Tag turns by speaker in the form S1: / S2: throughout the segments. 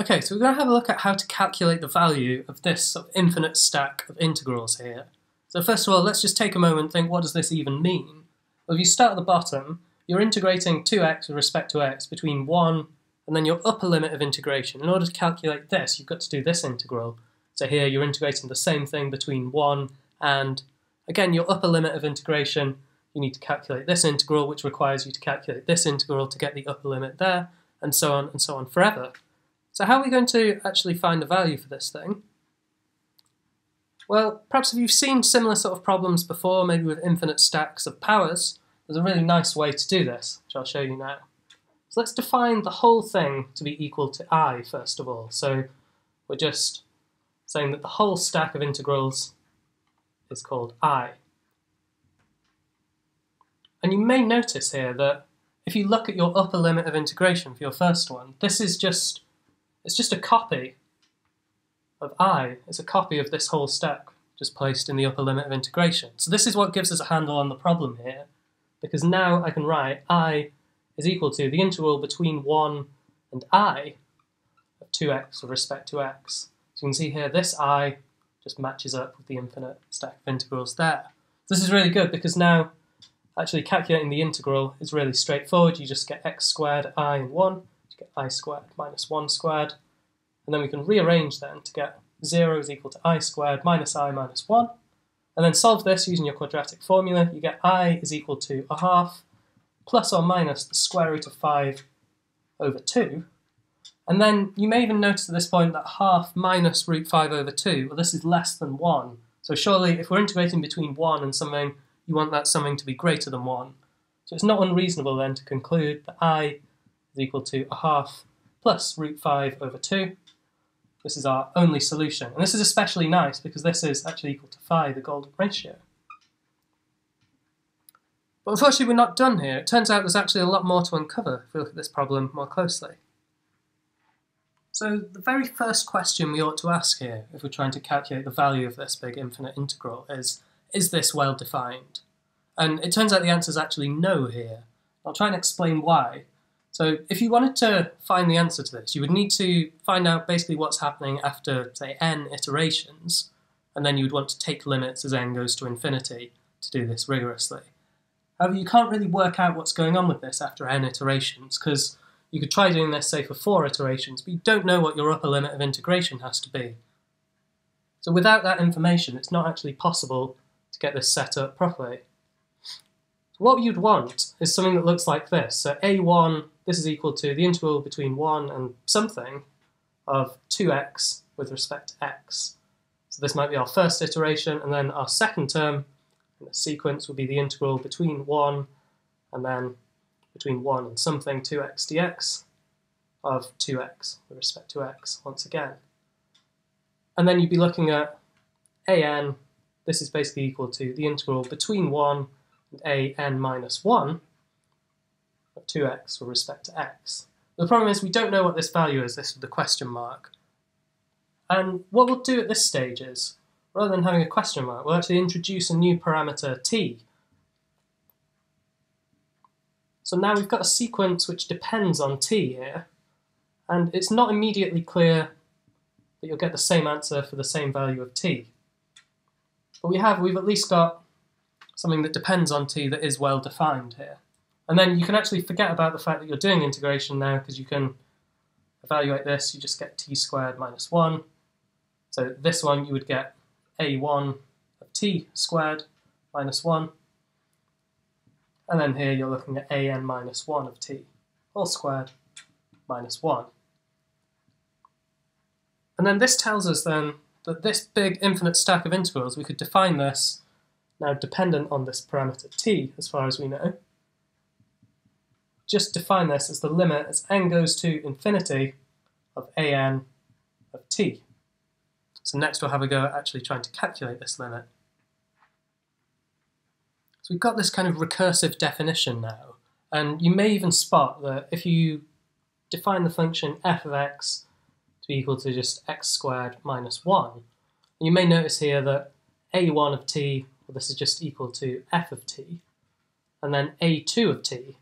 S1: Okay, so we're going to have a look at how to calculate the value of this sort of infinite stack of integrals here. So first of all, let's just take a moment and think, what does this even mean? Well, if you start at the bottom, you're integrating 2x with respect to x between 1 and then your upper limit of integration. In order to calculate this, you've got to do this integral. So here you're integrating the same thing between 1 and, again, your upper limit of integration, you need to calculate this integral, which requires you to calculate this integral to get the upper limit there, and so on and so on forever. So how are we going to actually find a value for this thing? Well, perhaps if you've seen similar sort of problems before, maybe with infinite stacks of powers, there's a really nice way to do this, which I'll show you now. So let's define the whole thing to be equal to i, first of all. So we're just saying that the whole stack of integrals is called i. And you may notice here that if you look at your upper limit of integration for your first one, this is just it's just a copy of i. It's a copy of this whole stack just placed in the upper limit of integration. So this is what gives us a handle on the problem here, because now I can write i is equal to the integral between 1 and i of 2x with respect to x. So you can see here this i just matches up with the infinite stack of integrals there. This is really good because now actually calculating the integral is really straightforward. You just get x squared i and 1 get i squared minus 1 squared. And then we can rearrange then to get 0 is equal to i squared minus i minus 1. And then solve this using your quadratic formula. You get i is equal to a half plus or minus the square root of 5 over 2. And then you may even notice at this point that half minus root 5 over 2, well this is less than 1. So surely if we're integrating between 1 and something, you want that something to be greater than 1. So it's not unreasonable then to conclude that i is equal to a half plus root 5 over 2. This is our only solution. And this is especially nice because this is actually equal to phi, the golden ratio. But unfortunately we're not done here. It turns out there's actually a lot more to uncover if we look at this problem more closely. So the very first question we ought to ask here, if we're trying to calculate the value of this big infinite integral, is, is this well defined? And it turns out the answer is actually no here. I'll try and explain why, so if you wanted to find the answer to this, you would need to find out basically what's happening after, say, n iterations, and then you would want to take limits as n goes to infinity to do this rigorously. However, you can't really work out what's going on with this after n iterations, because you could try doing this, say, for four iterations, but you don't know what your upper limit of integration has to be. So without that information, it's not actually possible to get this set up properly. What you'd want is something that looks like this. So a1 this is equal to the integral between 1 and something of 2x with respect to x. So this might be our first iteration, and then our second term in the sequence will be the integral between 1 and then between 1 and something 2x dx of 2x with respect to x once again. And then you'd be looking at an, this is basically equal to the integral between 1 and an minus 1 of 2x with respect to x. The problem is we don't know what this value is, this with the question mark. And what we'll do at this stage is, rather than having a question mark, we'll actually introduce a new parameter t. So now we've got a sequence which depends on t here, and it's not immediately clear that you'll get the same answer for the same value of t. But we have, we've at least got something that depends on t that is well defined here. And then you can actually forget about the fact that you're doing integration now because you can evaluate this, you just get t squared minus 1. So this one you would get a1 of t squared minus 1. And then here you're looking at an minus 1 of t all squared minus 1. And then this tells us then that this big infinite stack of integrals, we could define this now dependent on this parameter t, as far as we know just define this as the limit as n goes to infinity of an of t. So next we'll have a go at actually trying to calculate this limit. So we've got this kind of recursive definition now, and you may even spot that if you define the function f of x to be equal to just x squared minus 1, you may notice here that a1 of t, well this is just equal to f of t, and then a2 of t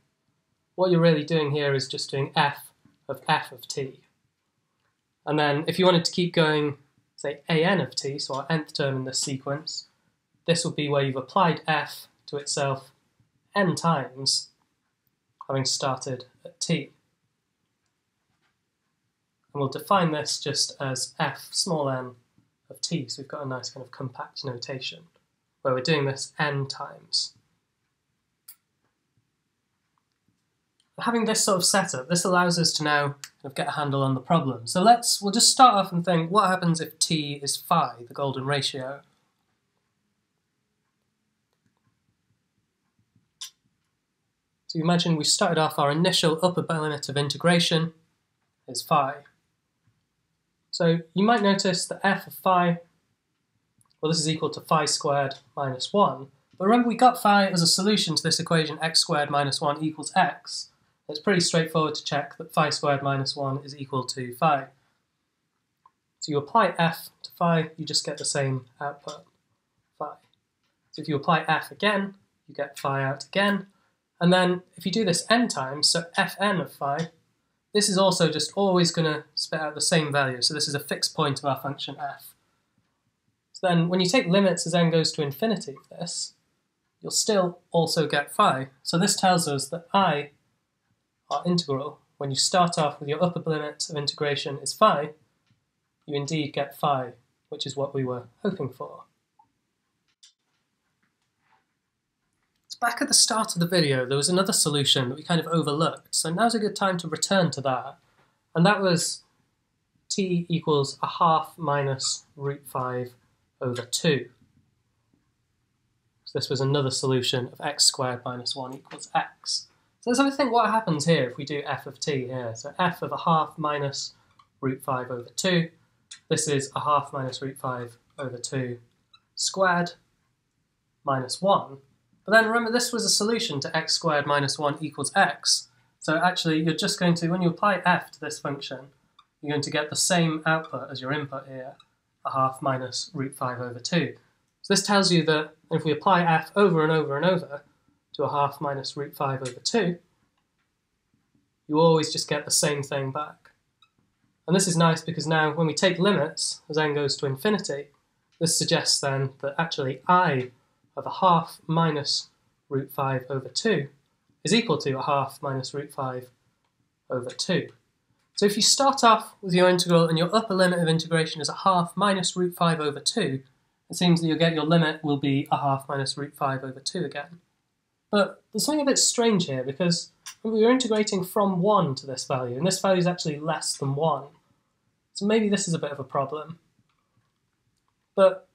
S1: what you're really doing here is just doing f of f of t. And then if you wanted to keep going, say, an of t, so our nth term in this sequence, this would be where you've applied f to itself n times, having started at t. And we'll define this just as f small n of t, so we've got a nice kind of compact notation, where we're doing this n times. having this sort of setup, this allows us to now get a handle on the problem. So let's, we'll just start off and think, what happens if t is phi, the golden ratio? So you imagine we started off our initial upper limit of integration is phi. So you might notice that f of phi, well this is equal to phi squared minus 1. But remember we got phi as a solution to this equation x squared minus 1 equals x. It's pretty straightforward to check that phi squared minus 1 is equal to phi. So you apply f to phi, you just get the same output, phi. So if you apply f again, you get phi out again. And then if you do this n times, so fn of phi, this is also just always going to spit out the same value. So this is a fixed point of our function f. Then when you take limits as n goes to infinity of this, you'll still also get phi. So this tells us that i our integral, when you start off with your upper limit of integration is phi, you indeed get phi, which is what we were hoping for. So back at the start of the video, there was another solution that we kind of overlooked, so now's a good time to return to that. And that was t equals a half minus root 5 over 2. So this was another solution of x squared minus 1 equals x. So let's have a think what happens here if we do f of t here. So f of a half minus root 5 over 2. This is a half minus root 5 over 2 squared minus 1. But then remember this was a solution to x squared minus 1 equals x. So actually you're just going to, when you apply f to this function, you're going to get the same output as your input here, a half minus root 5 over 2. So this tells you that if we apply f over and over and over, to a half minus root 5 over 2, you always just get the same thing back. And this is nice because now when we take limits as n goes to infinity, this suggests then that actually i of a half minus root 5 over 2 is equal to a half minus root 5 over 2. So if you start off with your integral and your upper limit of integration is a half minus root 5 over 2, it seems that you'll get your limit will be a half minus root 5 over 2 again. But there's something a bit strange here because we're integrating from 1 to this value, and this value is actually less than 1. So maybe this is a bit of a problem. But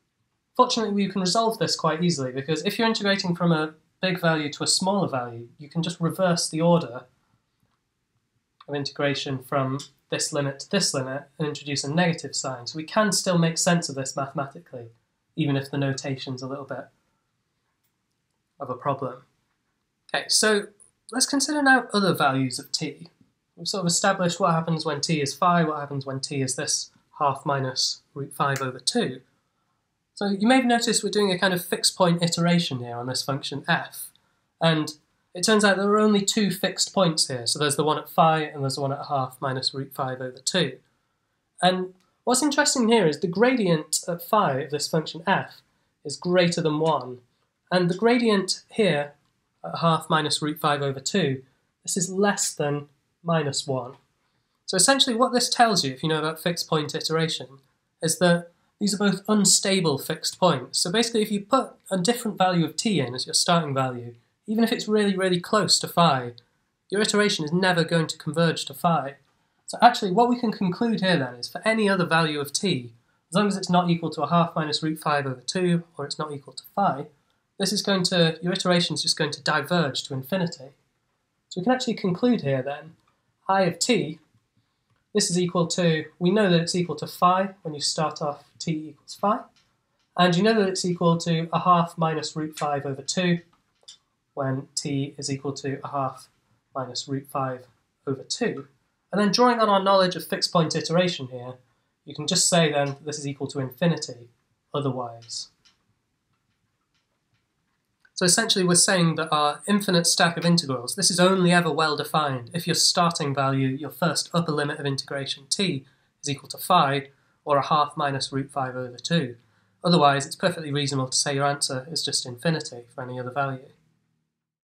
S1: fortunately, you can resolve this quite easily because if you're integrating from a big value to a smaller value, you can just reverse the order of integration from this limit to this limit and introduce a negative sign. So we can still make sense of this mathematically, even if the notation's a little bit of a problem. Okay, so let's consider now other values of t. We've sort of established what happens when t is phi, what happens when t is this half minus root 5 over 2. So you may have noticed we're doing a kind of fixed point iteration here on this function f. And it turns out there are only two fixed points here. So there's the one at phi and there's the one at half minus root 5 over 2. And what's interesting here is the gradient at phi of this function f is greater than 1. And the gradient here at half minus root 5 over 2, this is less than minus 1. So essentially what this tells you, if you know about fixed point iteration, is that these are both unstable fixed points. So basically if you put a different value of t in as your starting value, even if it's really, really close to phi, your iteration is never going to converge to phi. So actually what we can conclude here then is for any other value of t, as long as it's not equal to a half minus root 5 over 2, or it's not equal to phi, this is going to, your iteration is just going to diverge to infinity. So we can actually conclude here then, i of t, this is equal to, we know that it's equal to phi when you start off t equals phi, and you know that it's equal to a half minus root 5 over 2 when t is equal to a half minus root phi over 2. And then drawing on our knowledge of fixed point iteration here, you can just say then this is equal to infinity otherwise. So essentially we're saying that our infinite stack of integrals, this is only ever well defined if your starting value, your first upper limit of integration t, is equal to 5, or a half minus root 5 over 2. Otherwise, it's perfectly reasonable to say your answer is just infinity for any other value.